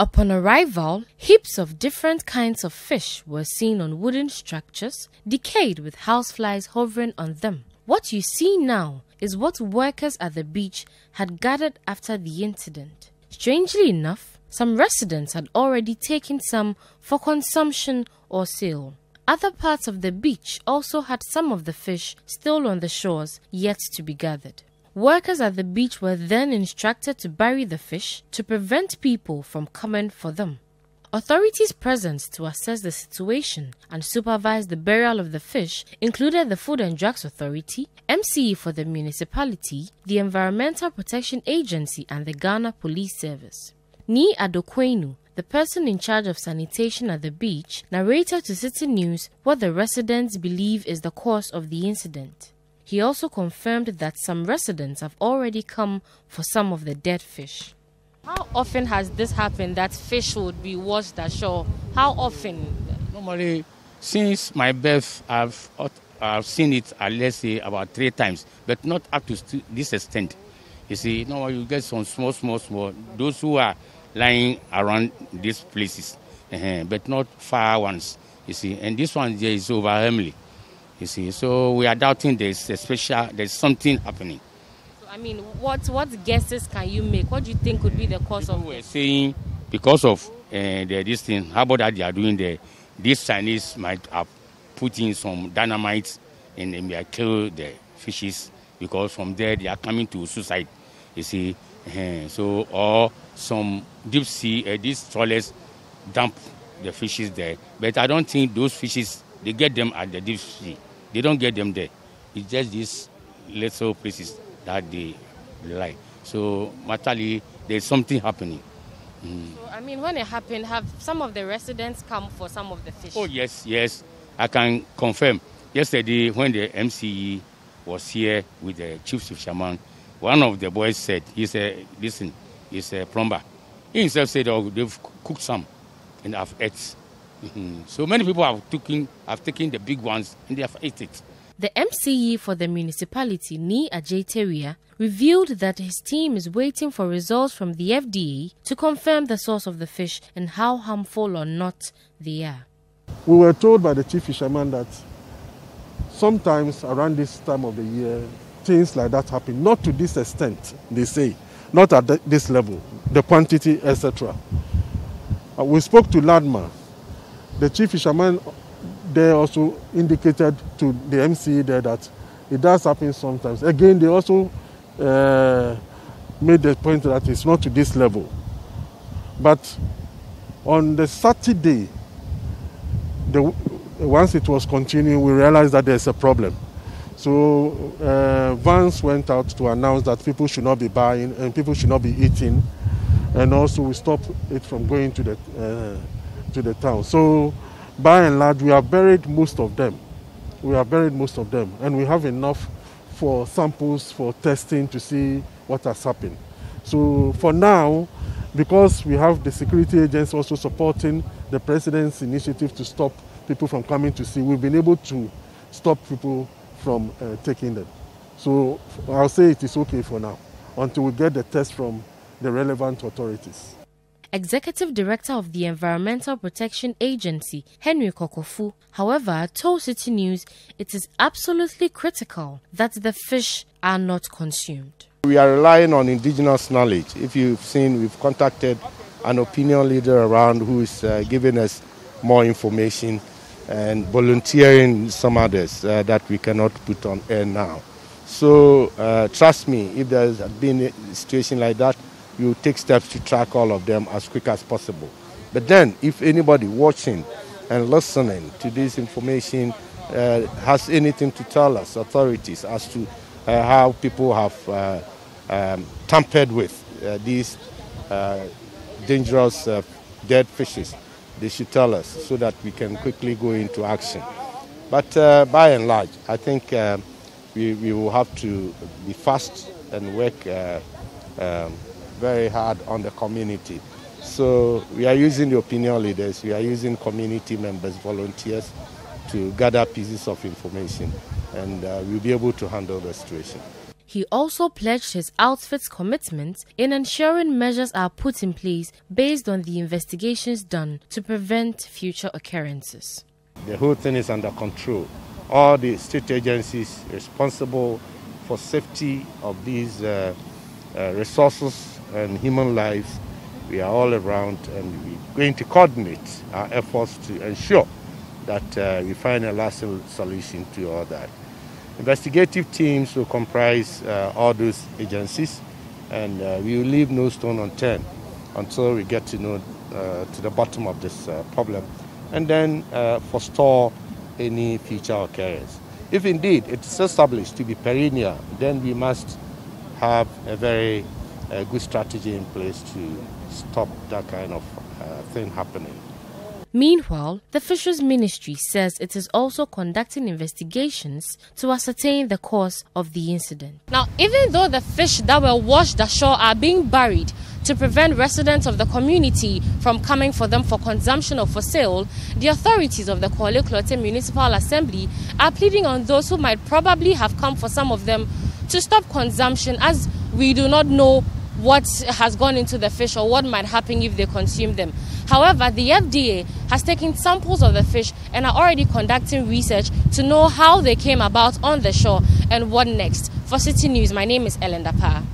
Upon arrival, heaps of different kinds of fish were seen on wooden structures, decayed with houseflies hovering on them. What you see now is what workers at the beach had gathered after the incident. Strangely enough, some residents had already taken some for consumption or sale. Other parts of the beach also had some of the fish still on the shores yet to be gathered. Workers at the beach were then instructed to bury the fish to prevent people from coming for them. Authorities present to assess the situation and supervise the burial of the fish included the Food and Drugs Authority, MCE for the municipality, the Environmental Protection Agency, and the Ghana Police Service. Ni Adokwenu, the person in charge of sanitation at the beach, narrated to Citi News what the residents believe is the cause of the incident. He also confirmed that some residents have already come for some of the dead fish. How often has this happened that fish would be washed ashore? How often? Normally, since my birth, I've, I've seen it, uh, let's say, about three times, but not up to this extent. You see, no, you get some small, small, small, those who are lying around these places, uh-huh, but not far ones, you see. And this one there is overwhelmingly. You see, so we are doubting there's a special, there's something happening. So, I mean, what what guesses can you make? What do you think could be the cause People of? We're saying because of uh, the, this thing. How about that they are doing the these Chinese might have put in some dynamite and they may kill the fishes because from there they are coming to suicide. You see, uh, so or some deep sea uh, these trawlers dump the fishes there, but I don't think those fishes they get them at the deep sea. They don't get them there. It's just these little places that they lie. So, materially, there's something happening. Mm. So, I mean, when it happened, have some of the residents come for some of the fish? Oh, yes, yes. I can confirm. Yesterday, when the MCE was here with the chief fisherman, one of the boys said, he said, listen, he's a plumber. He himself said, oh, they've cooked some and I've ate. Mm-hmm. So many people have taken, have taken the big ones and they have ate it. The MCE for the municipality, Nii Adjei Tawiah, revealed that his team is waiting for results from the FDA to confirm the source of the fish and how harmful or not they are. We were told by the chief fisherman that sometimes around this time of the year, things like that happen. Not to this extent, they say, not at this level, the quantity, etc. Uh, we spoke to Ladma, the chief fisherman there also indicated to the MCE there that it does happen sometimes. Again, they also uh, made the point that it's not to this level. But on the Saturday, the, once it was continuing, we realized that there's a problem. So uh, Vance went out to announce that people should not be buying and people should not be eating, and also we stopped it from going to the uh, to the town. So by and large, we have buried most of them. We have buried most of them, and we have enough for samples for testing to see what has happened. So for now, because we have the security agents also supporting the president's initiative to stop people from coming to see, we've been able to stop people from uh, taking them. So I'll say it is okay for now until we get the test from the relevant authorities. Executive Director of the Environmental Protection Agency, Henry Kokofu, however, told Citi News it is absolutely critical that the fish are not consumed. We are relying on indigenous knowledge. If you've seen, we've contacted an opinion leader around who is uh, giving us more information and volunteering some others uh, that we cannot put on air now. So uh, trust me, if there's been a situation like that, you take steps to track all of them as quick as possible. But then, if anybody watching and listening to this information uh, has anything to tell us, authorities, as to uh, how people have uh, um, tampered with uh, these uh, dangerous uh, dead fishes, they should tell us so that we can quickly go into action. But by and large, I think we, we will have to be fast and work um, very hard on the community. So we are using the opinion leaders, we are using community members, volunteers to gather pieces of information and uh, we'll be able to handle the situation. He also pledged his outfit's commitment in ensuring measures are put in place based on the investigations done to prevent future occurrences. The whole thing is under control. All the state agencies responsible for safety of these uh, uh, resources and human lives, we are all around and we're going to coordinate our efforts to ensure that uh, we find a lasting solution to all that. Investigative teams will comprise uh, all those agencies and uh, we will leave no stone unturned until we get to know uh, to the bottom of this uh, problem and then uh, forestall any future occurrence. If indeed it is established to be perennial, then we must have a very uh, good strategy in place to stop that kind of uh, thing happening. Meanwhile, the Fisheries Ministry says it is also conducting investigations to ascertain the cause of the incident. Now, even though the fish that were washed ashore are being buried to prevent residents of the community from coming for them for consumption or for sale, the authorities of the Korle Klottey Municipal Assembly are pleading on those who might probably have come for some of them to stop consumption as we do not know what has gone into the fish or what might happen if they consume them. However, the FDA has taken samples of the fish and are already conducting research to know how they came about on the shore and what next. For Citi News, my name is Ellen Dapa.